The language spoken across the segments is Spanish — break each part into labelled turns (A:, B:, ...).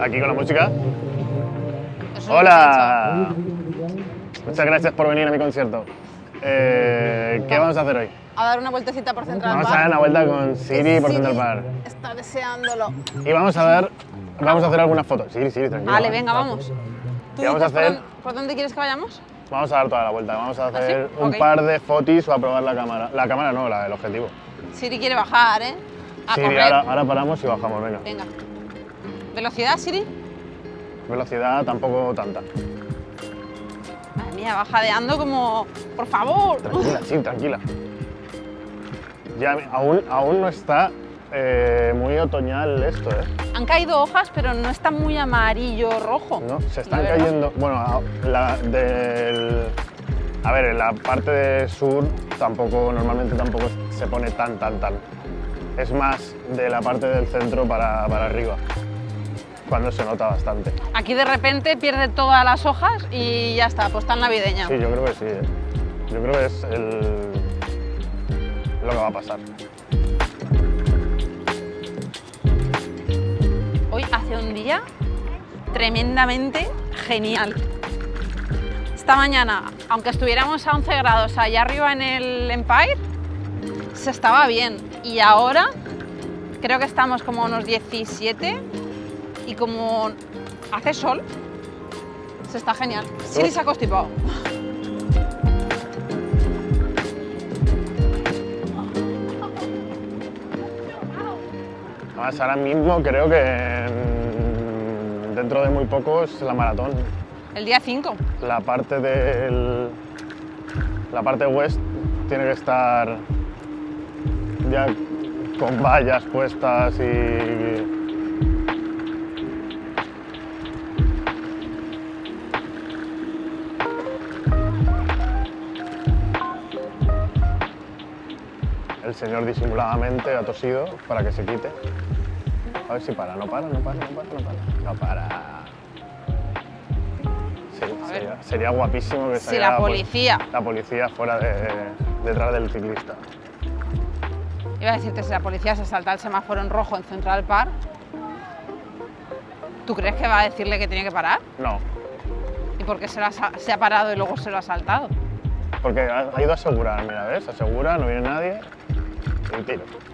A: Aquí con la música. Hola. Muchas gracias por venir a mi concierto. Eh, ¿Qué vamos a hacer hoy?
B: A dar una vueltecita por Central
A: Vamos a
B: Park.
A: dar una vuelta con Siri por Central Park.
B: Está deseándolo.
A: Y vamos a ver, vamos a hacer algunas fotos. Siri, Siri, tranquilo.
B: Vale, venga, vamos. ¿Tú
A: ¿Qué vamos a hacer?
B: dónde- ¿Por dónde quieres que vayamos?
A: Vamos a dar toda la vuelta. Vamos a hacer
B: sí?
A: un par de fotos o a probar la cámara. La cámara no, la, el objetivo.
B: Siri quiere bajar, ¿eh? A
A: Siri, ahora, ahora paramos y bajamos, venga.
B: Venga. ¿Velocidad, Siri?
A: Velocidad tampoco tanta.
B: Madre mía, va jadeando como... ¡Por favor!
A: Tranquila, sí, tranquila. Ya, aún, aún no está eh, muy otoñal esto, ¿eh?
B: Han caído hojas, pero no está muy amarillo rojo.
A: ¿No? Se están cayendo. Bueno, a, la, del, a ver, en la parte de sur tampoco, normalmente tampoco se pone tan, tan, tan. Es más de la parte del centro para, para arriba, cuando se nota bastante.
B: Aquí de repente pierde todas las hojas y ya está, postal navideña.
A: Sí, yo creo que sí. ¿eh? Yo creo que es el, lo que va a pasar.
B: Hoy hace un día tremendamente genial. Esta mañana, aunque estuviéramos a 11 grados allá arriba en el Empire, se estaba bien. Y ahora creo que estamos como a unos 17 y como hace sol, se está genial. Siri se ha constipado.
A: Además, ahora mismo creo que mm, dentro de muy poco es la maratón.
B: El día 5.
A: La parte del. La parte west tiene que estar ya con vallas puestas y. El señor disimuladamente ha tosido para que se quite. A ver si para, no para, no para, no para, no para. No para. Sí, sería, sería guapísimo que
B: Si
A: saliera
B: la
A: pol-
B: policía,
A: la policía fuera de, detrás del ciclista.
B: iba a decirte, si la policía se salta el semáforo en rojo en Central Park, ¿tú crees que va a decirle que tiene que parar?
A: No,
B: ¿Y por qué se, lo ha sa- se ha parado y luego se lo ha saltado?
A: porque ha, ha ido a asegurar, mira, ¿ves? Asegura, no viene nadie y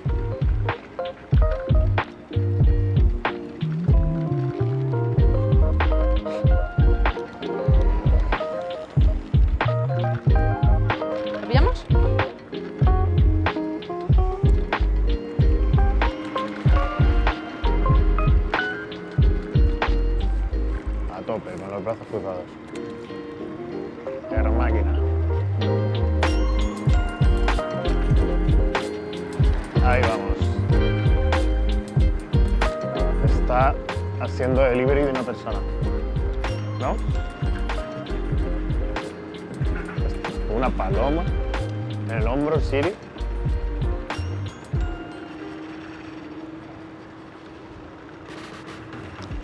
A: Paloma en el hombro, Siri.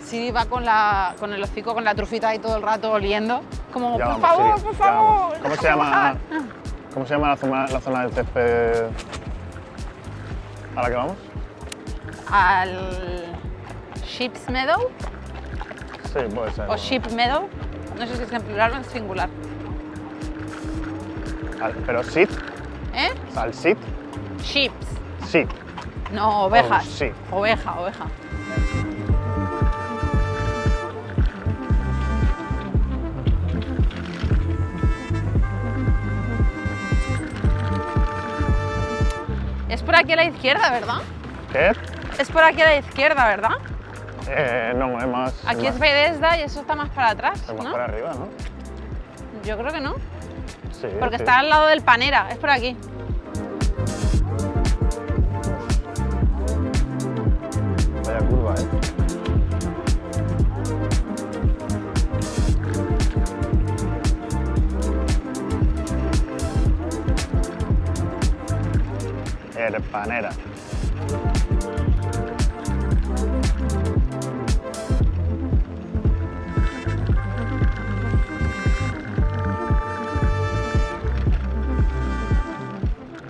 B: Siri va con, la, con el hocico, con la trufita ahí todo el rato oliendo. Como,
A: Ya
B: por
A: vamos,
B: favor,
A: Siri,
B: por favor.
A: ¿Cómo se llama?
B: bajar".
A: ¿Cómo se llama la zona, la zona del césped a la que vamos?
B: Al Sheep's Meadow
A: Sí, puede ser.
B: o Sheep Meadow. No sé si es en plural o en singular.
A: Pero sit,
B: ¿Eh?
A: al sit,
B: Sheeps.
A: sit.
B: No, ovejas.
A: Oh, sí.
B: Oveja, oveja. Es por aquí a la izquierda, ¿verdad?
A: ¿Qué?
B: Es por aquí a la izquierda, ¿verdad?
A: Eh, no, es más.
B: Aquí
A: más,
B: es Bethesda y eso está más para atrás,
A: es más
B: ¿no?
A: para arriba, ¿no?
B: Yo creo que no,
A: Sí.
B: porque
A: sí.
B: está al lado del Panera, es por aquí.
A: Vaya curva, ¿eh? Herpanera.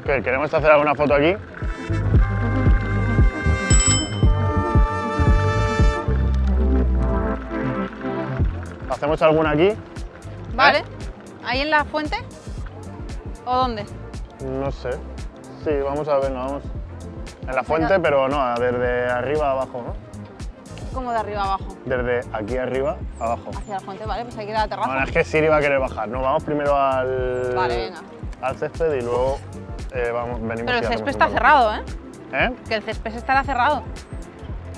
A: ¿Qué, ¿Queremos hacer alguna foto aquí? hacemos alguna aquí.
B: Vale. ¿Ahí en la fuente? ¿O dónde?
A: No sé. Sí, vamos a ver, no vamos. En la fuente, pero no, desde arriba a abajo, ¿no?
B: Como de arriba abajo.
A: Desde aquí arriba a abajo.
B: Hacia la fuente, vale, pues hay que ir a la terraza.
A: Bueno, es que Siri va a querer bajar. No, vamos primero al.
B: Vale, venga.
A: Al césped y luego eh, vamos, venimos.
B: Pero el césped está cerrado, ¿eh?
A: ¿Eh?
B: Que el césped estará cerrado.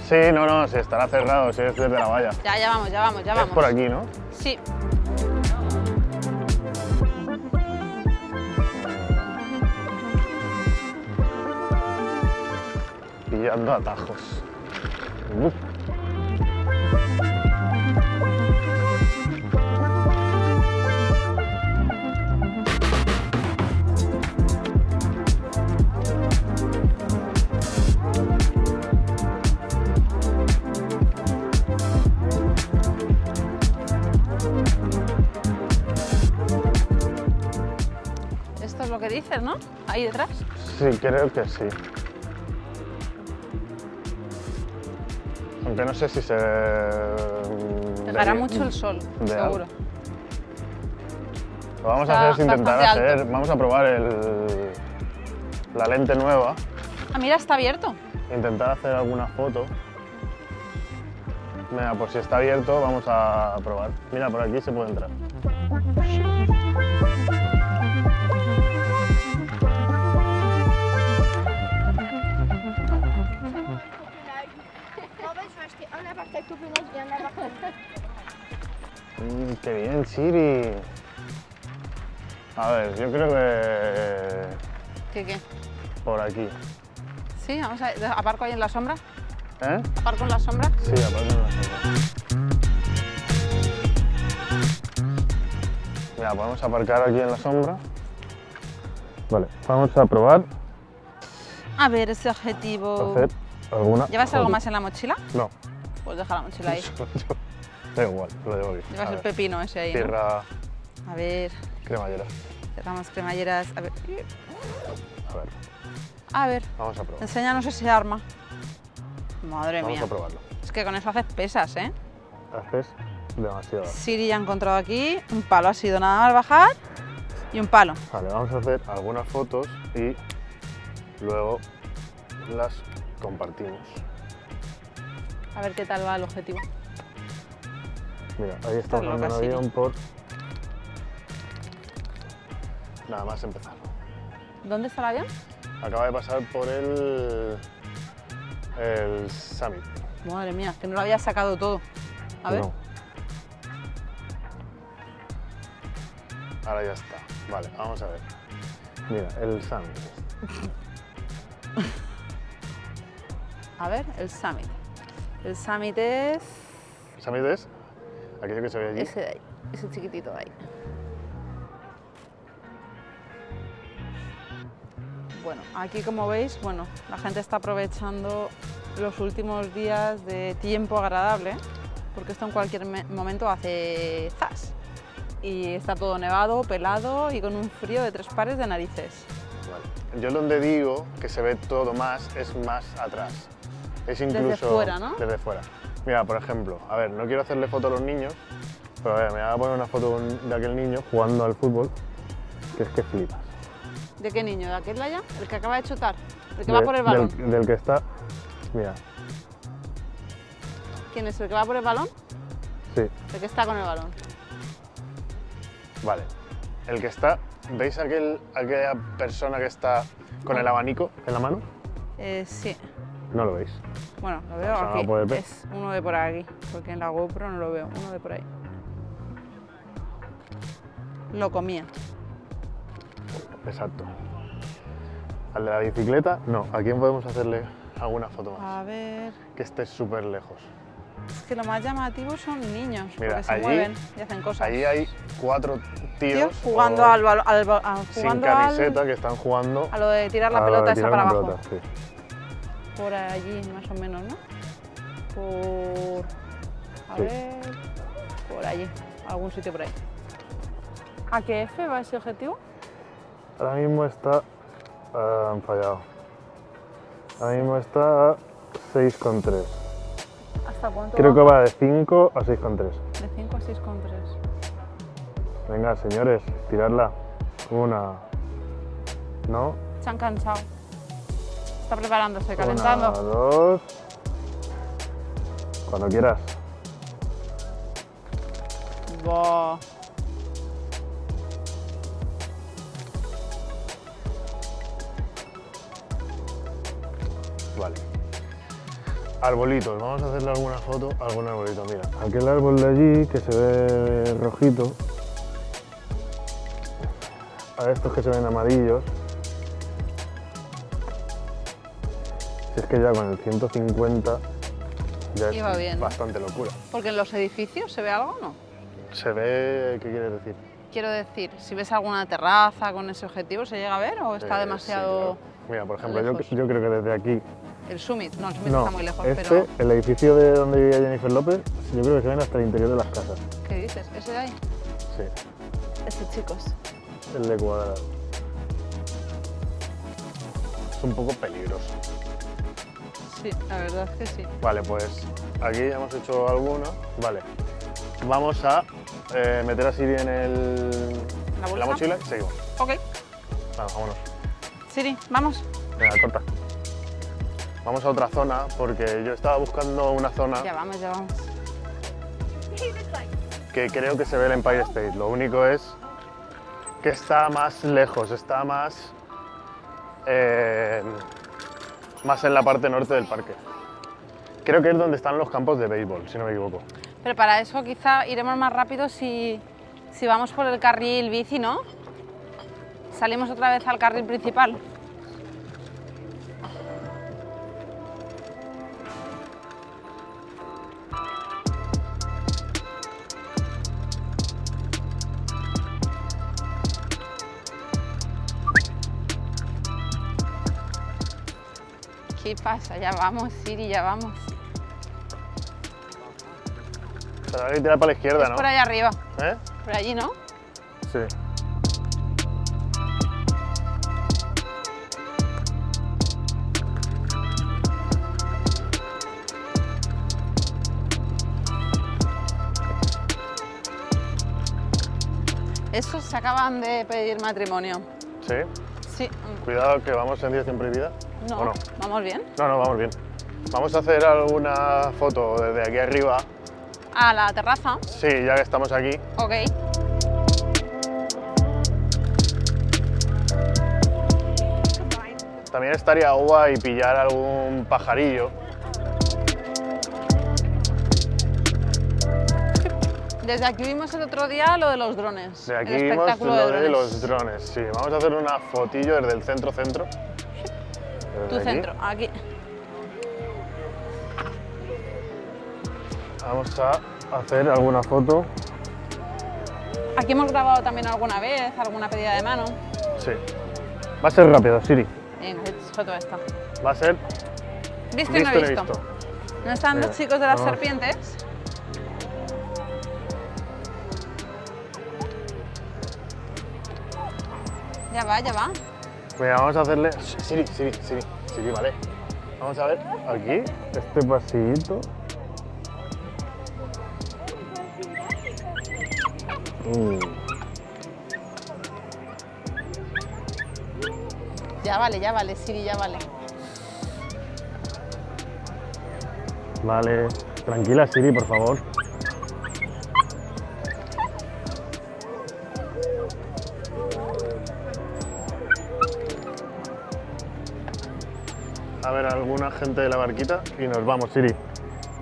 A: Sí, no, no, sí, estará cerrado, sí, es desde la valla.
B: Ya, ya vamos, ya vamos, ya vamos.
A: Es por aquí, ¿no?
B: Sí.
A: Pillando atajos. Uf. Creo que sí. Aunque no sé si se.
B: Pegará
A: ve-
B: mucho el sol, seguro.
A: Lo vamos
B: Está
A: a hacer es intentar hacer. Vamos a probar el, la lente nueva.
B: Ah, mira, está abierto.
A: Intentar hacer alguna foto. Mira, pues si está abierto, vamos a probar. Mira, por aquí se puede entrar. Mm, qué bien, Siri. A ver, yo creo que
B: ¿Qué, qué?
A: por aquí.
B: Sí, vamos a aparco ahí en la sombra.
A: ¿Eh?
B: Aparco en la sombra.
A: Sí, aparte de la sombra. Mira, podemos aparcar aquí en la sombra. Vale, vamos a probar
B: A ver, ese objetivo.
A: hacer alguna.
B: ¿Llevas algo más en la mochila?
A: No,
B: Pues deja la mochila ahí.
A: da igual, lo llevo aquí.
B: Llevas
A: A
B: el
A: ver,
B: pepino ese ahí. ¿no?
A: Tierra
B: A ver,
A: cremallera.
B: cerramos cremalleras. A ver.
A: A ver,
B: A ver,
A: vamos a probar.
B: enséñanos ese arma. Madre
A: Vamos
B: mía.
A: a probarlo.
B: Es que con eso haces pesas, ¿eh?
A: Haces demasiado.
B: Siri ya ha encontrado aquí. Un palo ha sido nada más bajar. Y un palo.
A: Vale, vamos a hacer algunas fotos y luego las compartimos.
B: A ver qué tal va el objetivo.
A: Mira, ahí está un avión por... Nada más empezar.
B: ¿Dónde está el avión?
A: Acaba de pasar por el... el Summit.
B: Madre mía, que no lo había sacado todo. A ver.
A: No. Ahora ya está. Vale, vamos a ver. Mira, el Summit.
B: A ver, el Summit. El Summit es
A: ¿El Summit es? Aquello que se ve allí.
B: ese de ahí, ese chiquitito de ahí. Bueno, aquí como veis, bueno, la gente está aprovechando los últimos días de tiempo agradable, porque esto en cualquier me- momento hace zas. Y está todo nevado, pelado y con un frío de tres pares de narices.
A: Vale. Yo donde digo que se ve todo más es más atrás. Es incluso
B: fuera, ¿no?
A: Desde fuera. Mira, por ejemplo, a ver, no quiero hacerle foto a los niños, pero a ver, me voy a poner una foto de aquel niño jugando al fútbol, que es que flipas.
B: ¿De qué niño? ¿De aquel allá? ¿El que acaba de chutar? ¿El que va
A: De-
B: por el balón?
A: Del, del que está. Mira,
B: ¿Quién es el que va por el balón?
A: sí,
B: El que está con el balón.
A: vale. El que está. ¿Veis aquel, aquella persona que está con el abanico en la mano?
B: Eh, sí.
A: No lo veis.
B: Bueno, lo veo
A: O sea, no
B: aquí.
A: ver.
B: Es uno de por aquí, porque en la GoPro no lo veo. Uno de por ahí. Lo comía.
A: Exacto. Al de la bicicleta, no. ¿A quién podemos hacerle alguna foto más?
B: A ver.
A: Que esté súper lejos.
B: Es que lo más llamativo son niños,
A: Mira,
B: porque se
A: allí-
B: mueven y hacen cosas.
A: Allí hay cuatro tíos,
B: Tíos jugando al balón. Al,
A: sin camiseta que están jugando
B: a lo de tirar la pelota esa para abajo.
A: pelota, sí.
B: Por allí, más o menos, ¿no? Por. A
A: Sí.
B: ver. Por allí. Algún sitio por ahí. ¿A qué F va ese objetivo?
A: Ahora mismo está. han fallado. Ahora mismo está a 6,3.
B: ¿Hasta cuánto?
A: Creo que
B: va?
A: va de 5 a 6,3.
B: De 5 a 6,3.
A: Venga, señores, tirarla. Una. ¿No?
B: Se han cansado. Está preparándose,
A: Una,
B: calentando.
A: dos. Cuando quieras.
B: Buah.
A: Vale. Arbolitos, vamos a hacerle alguna foto a algún arbolito. Mira, aquel árbol de allí que se ve rojito. A estos que se ven amarillos. Que ya con el 150 ya
B: Iba
A: es
B: bien.
A: bastante locura.
B: Porque en los edificios se ve algo o no.
A: Se ve, ¿qué quieres decir?
B: Quiero decir, si ves alguna terraza con ese objetivo, ¿se llega a ver o está
A: Eh, sí,
B: demasiado
A: claro. Mira, por ejemplo, yo, creo que desde aquí
B: el summit? No, el summit
A: No,
B: está muy lejos,
A: este,
B: pero
A: el edificio de donde vivía Jennifer López, yo creo que se ven hasta el interior de las casas.
B: ¿qué dices? ¿Ese de ahí?
A: Sí,
B: Ese, chicos.
A: el de cuadrado. Es un poco peligroso.
B: Sí, la verdad es que sí.
A: Vale, pues aquí ya hemos hecho alguna. Vale, vamos a eh, meter a Siri en, el,
B: ¿La
A: mochila y seguimos.
B: Ok,
A: Vale, vámonos.
B: Siri, vamos.
A: Venga, corta. Vamos a otra zona porque yo estaba buscando una zona
B: Ya vamos, ya vamos.
A: que creo que se ve el Empire State. Lo único es que está más lejos, está más, eh, más en la parte norte del parque. Creo que es donde están los campos de béisbol, si no me equivoco.
B: Pero para eso quizá iremos más rápido si, si vamos por el carril bici, ¿no? Salimos otra vez al carril principal. Pasa? Ya vamos, Siri, ya vamos.
A: Hay que tirar para la izquierda,
B: Es
A: ¿no?
B: por allá arriba.
A: ¿Eh?
B: Por allí, ¿no?
A: Sí.
B: Esos se acaban de pedir matrimonio.
A: Sí.
B: Sí.
A: Cuidado que vamos en dirección prohibida.
B: No,
A: ¿O no?
B: vamos bien.
A: No, no, vamos bien. Vamos a hacer alguna foto desde aquí arriba.
B: A la terraza.
A: Sí, ya que estamos aquí.
B: Ok.
A: También estaría guay pillar algún pajarillo.
B: Desde aquí vimos el otro día lo de los drones.
A: De aquí
B: el
A: vimos lo
B: de
A: de
B: drones.
A: los drones. Sí, vamos a hacer una fotillo desde el centro-centro.
B: Tu
A: aquí.
B: centro, aquí.
A: Vamos a hacer alguna foto.
B: Aquí hemos grabado también alguna vez, alguna pedida de mano.
A: Sí. Va a ser rápido, Siri.
B: Venga, foto esta.
A: Va a ser
B: ¿Visto y no
A: visto
B: visto?
A: visto.
B: ¿No están
A: Venga,
B: los chicos de las
A: vamos.
B: serpientes? Ya va, ya va.
A: Mira, vamos a hacerle. Siri, Siri, Siri, Siri, vale. Vamos a ver aquí, este pasillito. Mm,
B: Ya vale, ya vale, Siri, ya vale.
A: Vale. Tranquila, Siri, por favor. Alguna gente de la barquita y nos vamos, Siri.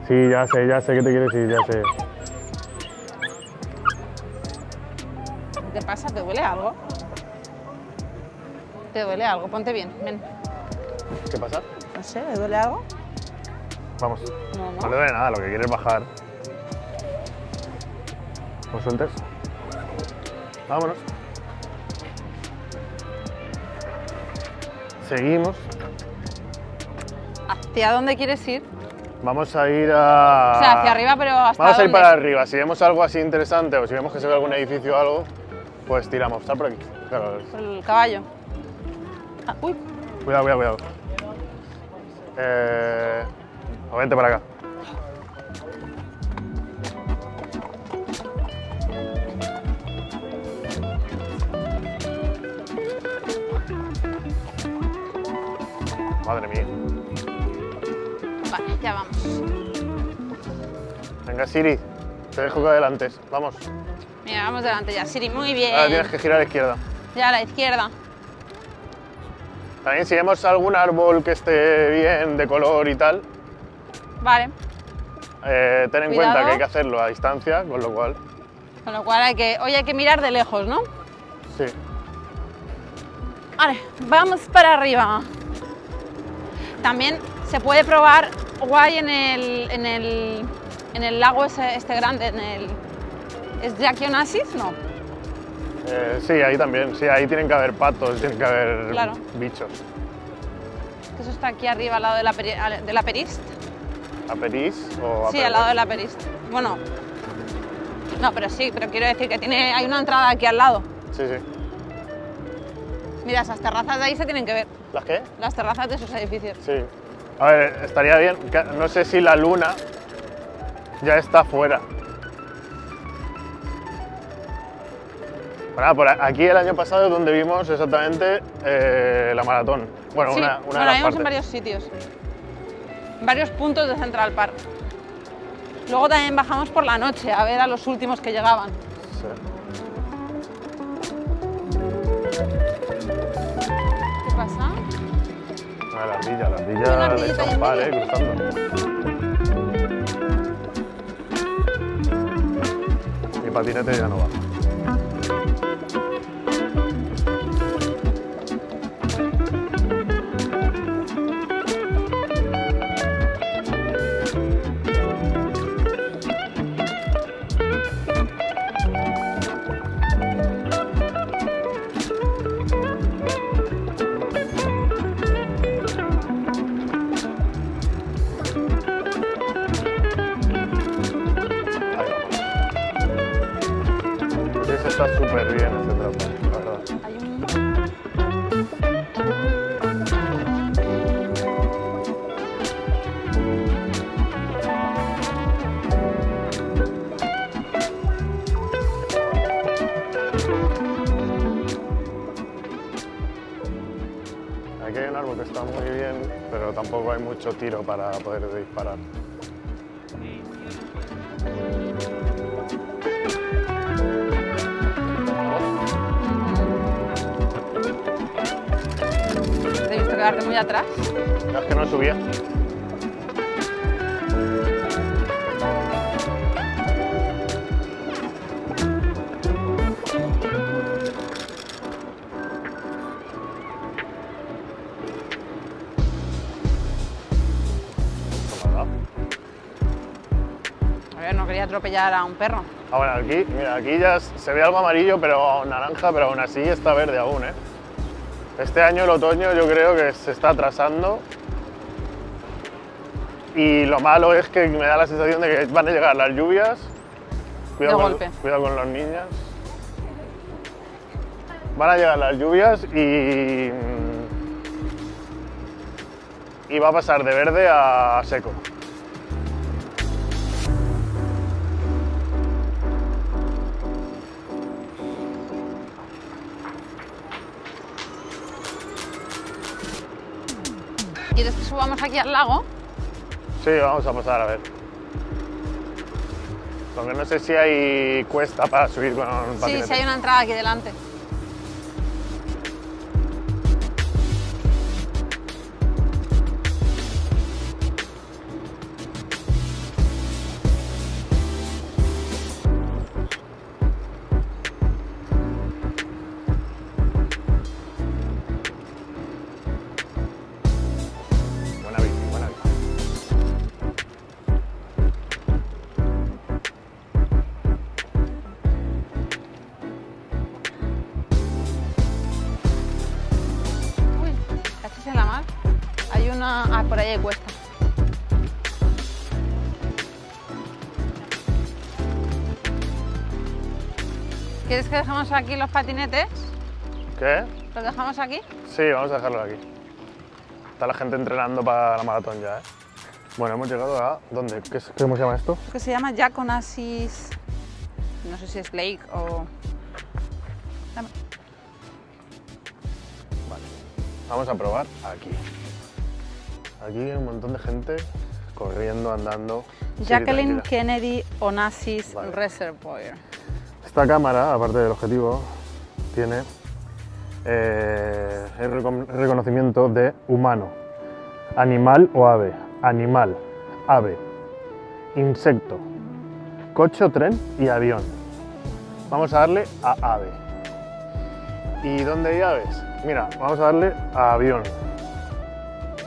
A: Sí, ya sé, ya sé que te quieres ir, ya sé.
B: ¿Qué te pasa? ¿Te duele algo? ¿Te duele algo? Ponte bien, ven.
A: ¿Qué pasa?
B: No sé, ¿te duele algo?
A: Vamos.
B: No,
A: No
B: no.
A: le duele nada, lo que quiere es bajar. ¿No sueltes? Vámonos. Seguimos.
B: ¿Hacia dónde quieres ir?
A: Vamos a ir a...
B: O sea, hacia arriba, pero hasta
A: Vamos a ir para arriba. Si vemos algo así interesante o si vemos que se ve algún edificio o algo, pues tiramos. Está por aquí.
B: El caballo. Ah, uy.
A: Cuidado, cuidado, cuidado. Eh... Vente para acá. Madre mía.
B: Ya vamos.
A: Venga, Siri, te dejo que adelantes. Vamos.
B: Mira, vamos delante ya. Siri, muy bien.
A: Ahora tienes que girar a la izquierda.
B: Ya a la izquierda.
A: También si vemos algún árbol que esté bien de color y tal,
B: Vale.
A: eh, ten en
B: Cuidado.
A: cuenta que hay que hacerlo a distancia, con lo cual,
B: Con lo cual hay que, hoy hay que mirar de lejos, ¿no?
A: sí.
B: Vale, vamos para arriba. También se puede probar guay en el, en el, en el lago ese- este grande, en el... ¿Es Jackie Onassis? No.
A: Eh, sí, ahí también. Sí, ahí tienen que haber patos, tienen que haber
B: Claro.
A: bichos.
B: Eso está aquí arriba al lado de la, peri- de la Perist.
A: ¿A Perís o a
B: Sí, al lado de la Perist. Bueno, no, pero sí, pero quiero decir que tiene, hay una entrada aquí al lado.
A: Sí, sí.
B: Mira, esas terrazas de ahí se tienen que ver.
A: ¿Las qué?
B: Las terrazas de esos edificios.
A: Sí. A ver, estaría bien. No sé si la luna ya está fuera. Bueno, por aquí el año pasado es donde vimos exactamente eh, la maratón. Bueno,
B: sí,
A: una, una
B: bueno,
A: de
B: la
A: las
B: vimos
A: partes.
B: en varios sitios. En varios puntos de Central Park. Luego también bajamos por la noche a ver a los últimos que llegaban.
A: Sí. La ardilla, la
B: Una
A: ardilla de champán, eh, cruzando. Mi patinete ya no va. Está súper bien ese trapo, la verdad. Aquí hay un árbol que está muy bien, pero tampoco hay mucho tiro para poder disparar.
B: Muy atrás.
A: No, es que no subía.
B: A ver, no quería atropellar a un perro.
A: Ah, bueno, aquí, mira, aquí ya se ve algo amarillo, pero naranja, pero aún así está verde aún, ¿eh? Este año el otoño yo creo que se está atrasando y lo malo es que me da la sensación de que van a llegar las lluvias. Cuidado, con, cuidado con los niños. Van a llegar las lluvias y, y va a pasar de verde a seco.
B: ¿Quieres que subamos aquí al lago?
A: Sí, vamos a pasar a ver. Aunque no sé si hay cuesta para subir con
B: Sí,
A: patinete.
B: sí hay una entrada aquí delante. Una... Ah, por ahí hay cuesta. ¿Quieres que dejemos aquí los patinetes?
A: ¿Qué?
B: ¿Los dejamos aquí?
A: Sí, vamos a dejarlo aquí. Está la gente entrenando para la maratón ya, ¿eh? Bueno, hemos llegado a... ¿Dónde? ¿Qué, es- cómo se llama esto?
B: que se llama Jack Onassis. No sé si es Lake o.
A: Vale. Vamos a probar aquí. Aquí hay un montón de gente corriendo, andando.
B: Jacqueline. Kennedy Onassis
A: Vale.
B: Reservoir.
A: Esta cámara, aparte del objetivo, tiene eh, el recon- reconocimiento de humano, animal o ave, animal, ave, insecto, coche o tren y avión. Vamos a darle a ave. ¿Y dónde hay aves? Mira, vamos a darle a avión.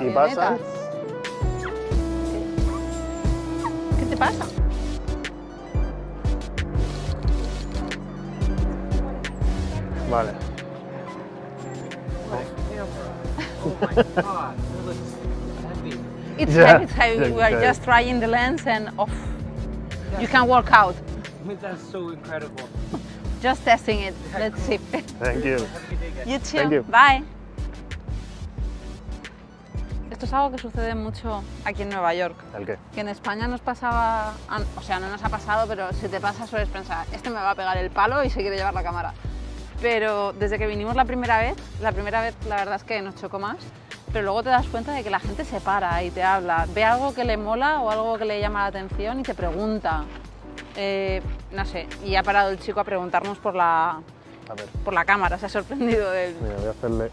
A: Y pasan.
B: Avionetas. ¿Qué te pasa?
A: Vale.
C: Oh my god, that looks heavy.
B: It's
A: Yeah,
B: heavy, it's heavy.
A: yeah,
B: We are
A: yeah.
B: just trying the lens and off. You can walk out.
C: That's so incredible.
B: Just testing it. Let's see.
A: Thank you.
C: Have a good day, guys.
B: You too.
A: Thank you.
B: Bye. Es algo que sucede mucho aquí en Nueva York.
A: ¿El qué?
B: Que en España nos pasaba, o sea, no nos ha pasado, pero si te pasa sueles pensar, este me va a pegar el palo y se quiere llevar la cámara. Pero desde que vinimos la primera vez, la primera vez la verdad es que nos chocó más, pero luego te das cuenta de que la gente se para y te habla, ve algo que le mola o algo que le llama la atención y te pregunta. Eh, no sé, y ha parado el chico a preguntarnos por la,
A: A ver,
B: por la cámara, se ha sorprendido del,
A: mira, voy a hacerle.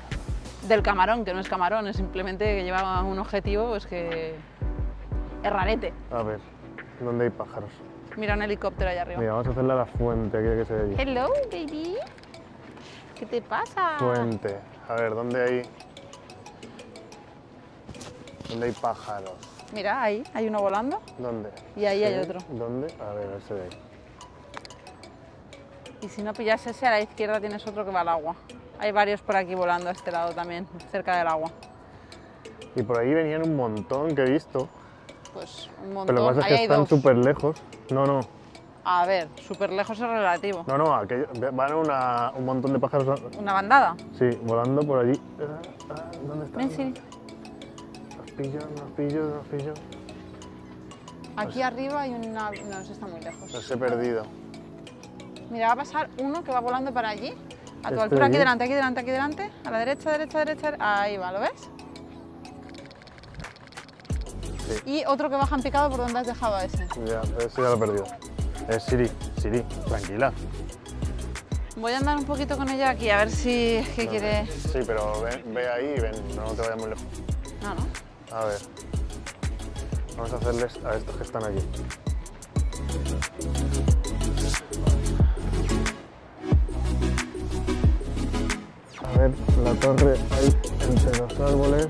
B: Del camarón, que no es camarón, es simplemente que lleva un objetivo pues que es rarete.
A: A ver, ¿dónde hay pájaros?
B: Mira un helicóptero allá arriba.
A: Mira, vamos a hacerle a la fuente, aquí que se ve.
B: Hello, baby. ¿Qué te pasa?
A: Fuente. A ver, ¿dónde hay. ¿Dónde hay pájaros?
B: Mira, ahí hay uno volando
A: ¿Dónde?
B: y ahí hay otro.
A: ¿Dónde? A ver, ese de ahí.
B: Y si no pillas ese, a la izquierda tienes otro que va al agua. Hay varios por aquí volando a este lado también, cerca del agua.
A: Y por ahí venían un montón que he visto.
B: Pues un montón.
A: Pero lo que pasa es que están súper lejos. No, no.
B: A ver, súper lejos es relativo.
A: No, no, aquello- van una- un montón de pájaros.
B: Una bandada.
A: Sí, volando por allí. Ah, ah, ¿Dónde están?
B: Ven, Siri.
A: Los pillo, los pillo, los pillo.
B: Aquí arriba hay una... No, eso está muy lejos.
A: Los he perdido.
B: Mira, va a pasar uno que va volando para allí. A tu
A: ¿Este
B: altura, aquí delante, aquí delante, aquí delante. A la derecha, derecha, derecha. Ahí va, ¿lo ves?
A: Sí.
B: Y otro que baja en picado por donde has dejado a ese.
A: Ya, ese ya lo he perdido. Es Siri, Siri, tranquila.
B: Voy a andar un poquito con ella aquí, a ver si es que quiere...
A: Sí, pero ve, ve ahí y ven, no te vayas muy lejos.
B: No, no.
A: A ver. Vamos a hacerles a estos que están aquí. Ver, la torre ahí entre los árboles.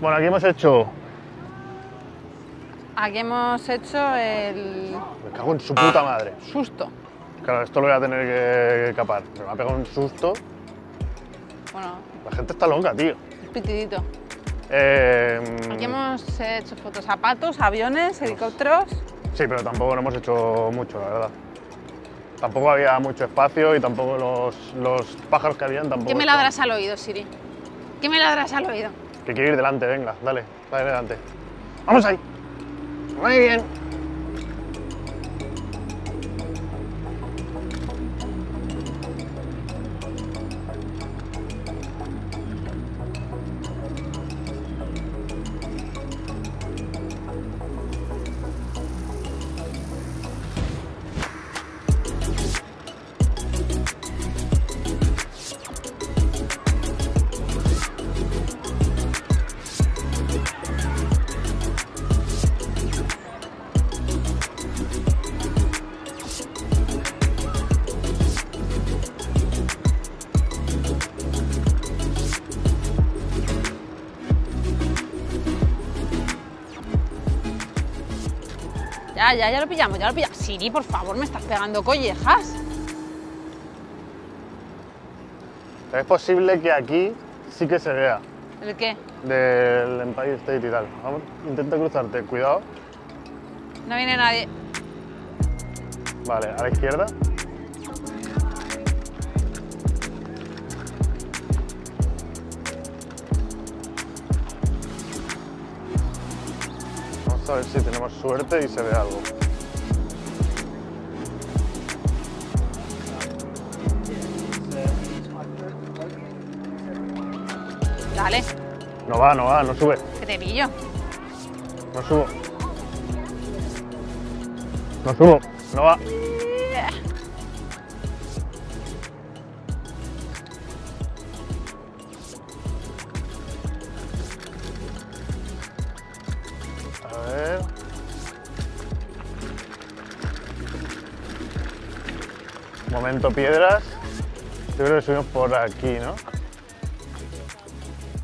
A: Bueno, aquí hemos hecho.
B: Aquí hemos hecho el
A: Me cago en su puta madre.
B: susto.
A: Claro, esto lo voy a tener que capar. Me va a pegar un susto.
B: Bueno,
A: La gente está loca, tío.
B: el pitidito.
A: Eh,
B: Aquí hemos hecho fotos zapatos, aviones, helicópteros.
A: Sí, pero tampoco no hemos hecho mucho, la verdad. Tampoco había mucho espacio y tampoco los, los pájaros que habían tampoco.
B: ¿Qué me
A: estaban.
B: ladras al oído, Siri? ¿Qué me ladras al oído?
A: Que quiero ir delante, venga, dale, dale delante. ¡Vamos ahí! Muy bien.
B: Ya, ya, ya lo pillamos, ya lo pillamos. Siri, por favor, me estás pegando collejas.
A: Es posible que aquí sí que se vea
B: ¿El qué?
A: del Empire State y tal. Vamos, intenta cruzarte, cuidado.
B: No viene nadie.
A: Vale, a la izquierda. A ver si tenemos suerte y se ve algo.
B: Dale,
A: No va, no va, no sube.
B: que te pillo.
A: No subo. No subo. No va. Momento piedras. Yo creo que subimos por aquí, ¿no?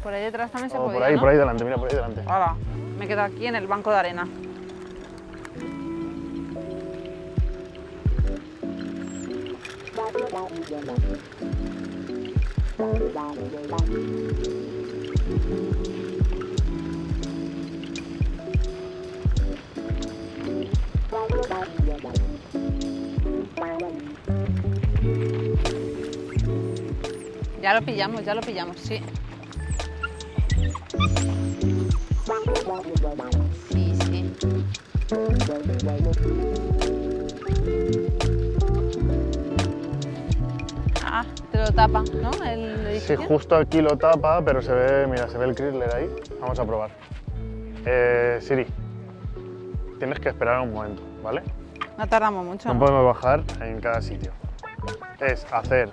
B: Por ahí detrás también se podía,
A: por ahí,
B: ¿no?
A: por ahí delante, mira, por ahí delante.
B: Hala, me quedo aquí en el banco de arena. Ya lo pillamos, ya lo pillamos, sí. Sí, sí. Ah, te lo tapa, ¿no? El
A: Sí, justo aquí lo tapa, pero se ve, mira, se ve el Chrysler ahí. Vamos a probar. Eh, Siri, tienes que esperar un momento, ¿vale?
B: No tardamos mucho.
A: No
B: ¿no?
A: podemos bajar en cada sitio. Es hacer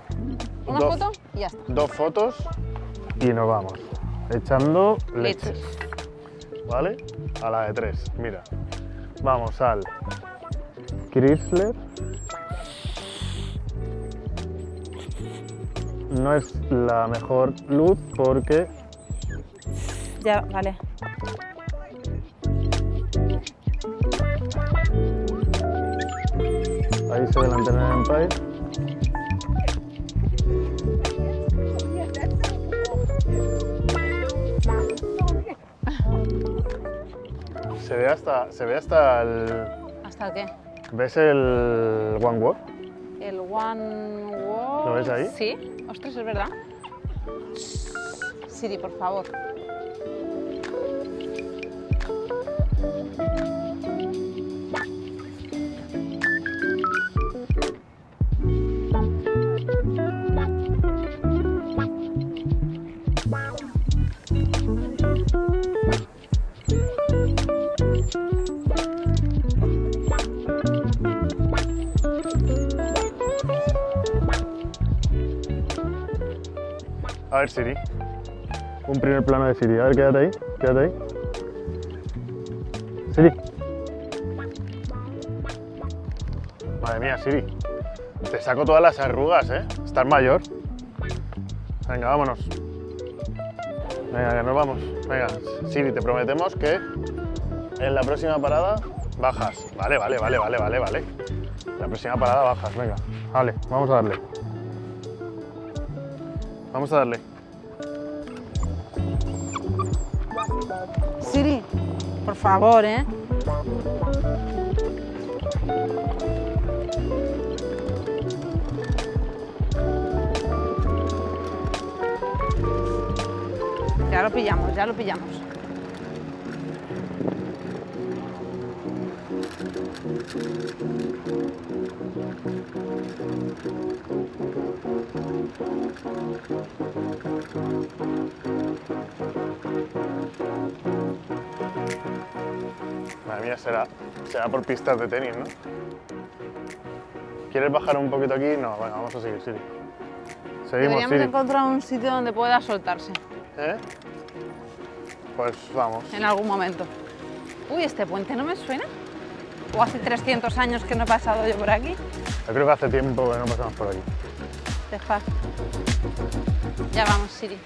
B: Una
A: dos,
B: foto y ya está.
A: dos fotos y nos vamos. Echando leches,
B: Leches.
A: ¿vale? A la de tres, mira. Vamos al Chrysler. No es la mejor luz porque
B: Ya, vale.
A: ahí se ve la antena de Empire. Se ve hasta, se ve hasta el...
B: ¿Hasta qué?
A: ¿Ves el One Walk?
B: El One Wall.
A: ¿Lo ves ahí?
B: Sí. Ostras, es verdad. Siri, por favor.
A: A ver, Siri. Un primer plano de Siri. A ver, quédate ahí. Quédate ahí. Siri. Madre mía, Siri. Te saco todas las arrugas, ¿eh? Estás mayor. Venga, vámonos. Venga, que nos vamos. Venga, Siri, te prometemos que en la próxima parada bajas. Vale, vale, vale, vale, vale, vale. La próxima parada bajas, venga. Vale, vamos a darle. Vamos a darle.
B: Favor, ¿eh? Ya lo pillamos, ya lo pillamos.
A: Madre mía, será, será por pistas de tenis, ¿no? ¿Quieres bajar un poquito aquí? No, venga, vamos a seguir, Siri. Seguimos,
B: Deberíamos
A: Siri.
B: encontrar un sitio donde pueda soltarse
A: ¿Eh? Pues vamos.
B: en algún momento. Uy, este puente no me suena. O hace 300 años que no he pasado yo por aquí.
A: Yo creo que hace tiempo que no pasamos por aquí.
B: Dejar. Ya vamos, Siri.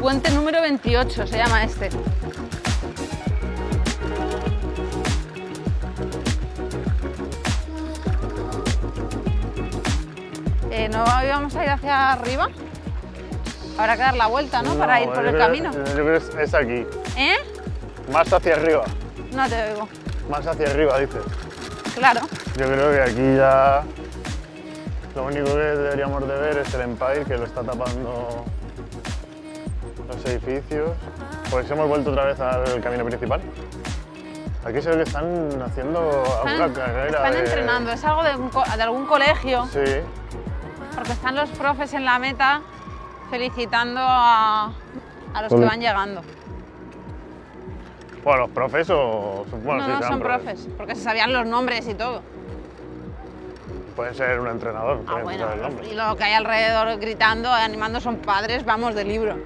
B: Puente número 28 se llama este. Eh, ¿No íbamos a ir hacia arriba? Habrá que dar la vuelta, ¿no? Para ir por el
A: creo-
B: camino.
A: Yo creo que es, es aquí.
B: ¿Eh?
A: Más hacia arriba.
B: No te oigo.
A: Más hacia arriba, dices.
B: Claro.
A: Yo creo que aquí ya lo único que deberíamos de ver es el Empire que lo está tapando los edificios. Pues hemos vuelto otra vez al camino principal. Aquí se ve que están haciendo alguna
B: Están,
A: carrera
B: están
A: de-
B: entrenando, es algo de, un co- de algún colegio,
A: Sí,
B: porque están los profes en la meta felicitando a, a los que van llegando.
A: bueno, los profes o... Bueno,
B: no,
A: sí,
B: no son profes, porque se sabían los nombres y todo.
A: Pueden ser un entrenador,
B: Ah, bueno,
A: el nombre.
B: y lo que hay alrededor gritando, animando son padres, vamos, de libro.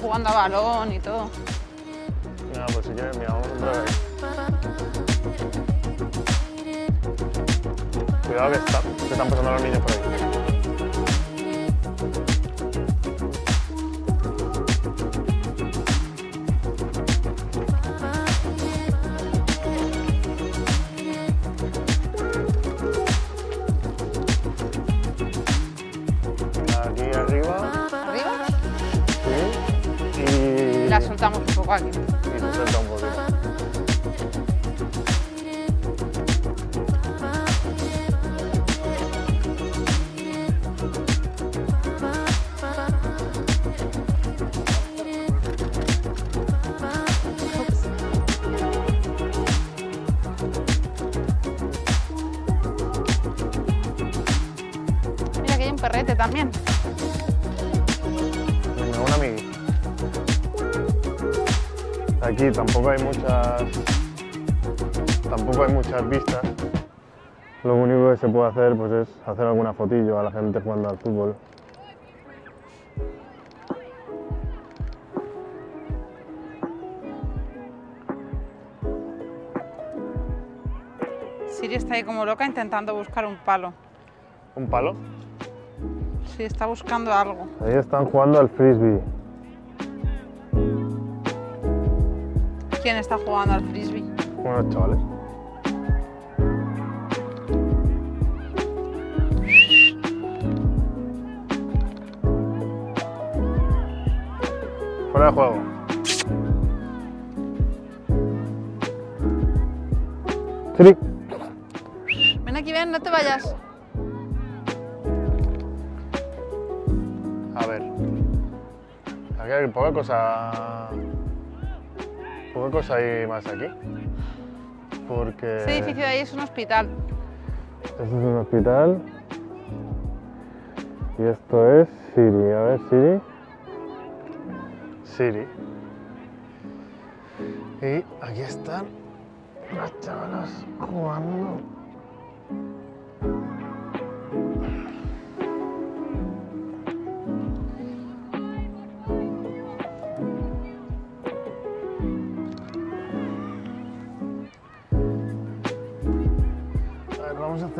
B: Jugando a balón y todo.
A: No, pues si quieres, mira, vamos a entrar. Cuidado que, está, que están pasando los niños por ahí.
B: Soltamos un poco aquí.
A: Tampoco hay muchas. Tampoco hay muchas vistas. Lo único que se puede hacer pues, es hacer alguna fotillo a la gente jugando al fútbol.
B: Siri está ahí como loca intentando buscar un palo.
A: Un palo.
B: Sí, está buscando algo.
A: Ahí están jugando al frisbee.
B: ¿Quién está jugando al frisbee?
A: Unos chavales. Fuera de juego. Siri.
B: Ven aquí, ven, no te vayas.
A: A ver. Aquí hay poca cosa. Cosa hay más aquí. Porque.
B: Ese edificio de ahí es un hospital.
A: Este es un hospital. Y esto es Siri. A ver, Siri. Siri. Y aquí están las chavalas jugando.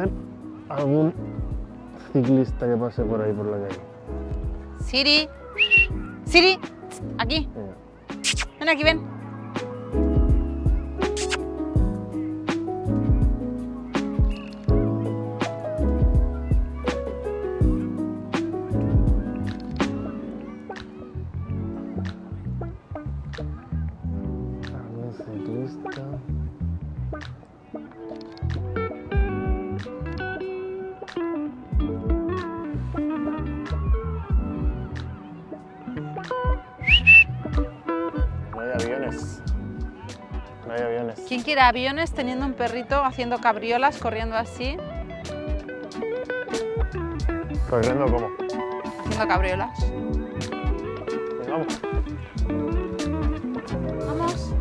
A: A hacer algún ciclista que pase por ahí por la calle.
B: Siri. Siri. Aquí.
A: Venga.
B: Ven aquí, ven.
A: Aviones.
B: ¿Quién quiere aviones teniendo un perrito haciendo cabriolas, corriendo así?
A: ¿Corriendo cómo?
B: Haciendo cabriolas.
A: Pues vamos.
B: Vamos.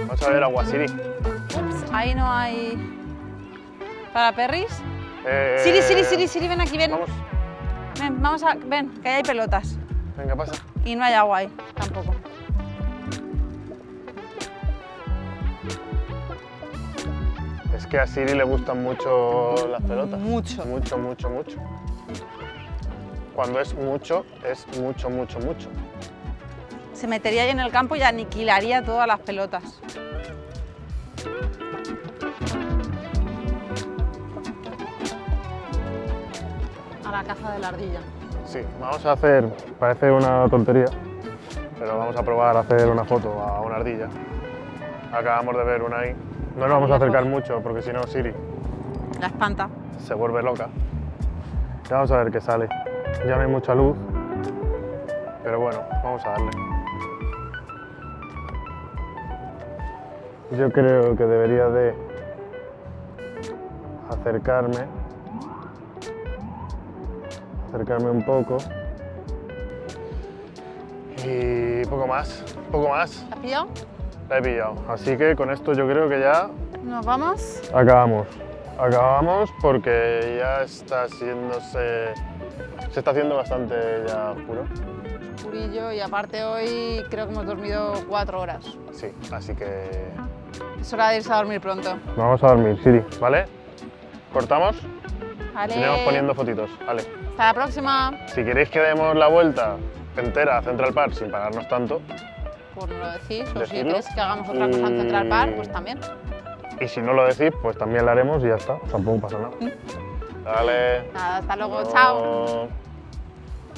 A: Vamos a ver a Guasiri.
B: Ups, ahí no hay. ¿Para perris?
A: Eh,
B: Siri, Siri, Siri, Siri, ven aquí, ven.
A: Vamos.
B: Ven, vamos a. Ven, que ahí hay pelotas.
A: Venga, pasa.
B: Y no hay agua ahí,
A: Es que a Siri le gustan mucho las pelotas.
B: Mucho.
A: Mucho, mucho, mucho. Cuando es mucho, es mucho, mucho, mucho.
B: se metería ahí en el campo y aniquilaría todas las pelotas. A la caza de la ardilla.
A: Sí, vamos a hacer, parece una tontería, pero vamos a probar a hacer una foto a una ardilla. Acabamos de ver una ahí. No nos vamos a acercar mucho porque si no Siri
B: La espanta.
A: se vuelve loca. Y vamos a ver qué sale. Ya no hay mucha luz, pero bueno, vamos a darle. Yo creo que debería de acercarme, acercarme un poco y poco más, poco más.
B: ¿La has pillado?
A: La he pillado. Así que con esto yo creo que ya
B: Nos vamos.
A: Acabamos. Acabamos porque ya está haciéndose. Se está haciendo bastante ya oscuro.
B: Purillo y aparte hoy creo que hemos dormido cuatro horas.
A: Sí, así que.
B: Es hora de irse a dormir pronto.
A: Vamos a dormir, Siri, ¿vale? ¿Cortamos?
B: Vale.
A: Iremos poniendo fotitos, vale.
B: Hasta la próxima.
A: Si queréis que demos la vuelta entera a Central Park sin pagarnos tanto,
B: Por no lo decís, o si queréis que hagamos otra cosa en Central Park, pues también.
A: y si no lo decís, pues también la haremos y ya está. Tampoco pasa nada. Vale.
B: Nada, hasta luego, chao.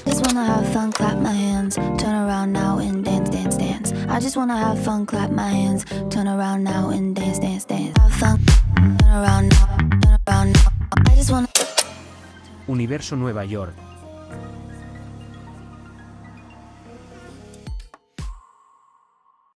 D: Just wanna have fun, clap my hands, turn around now and dance, dance, dance. I just wanna have fun, clap my hands, turn around now and dance, dance, dance. Have fun, turn around now, turn around now. I just wanna.
E: Universo Nueva York,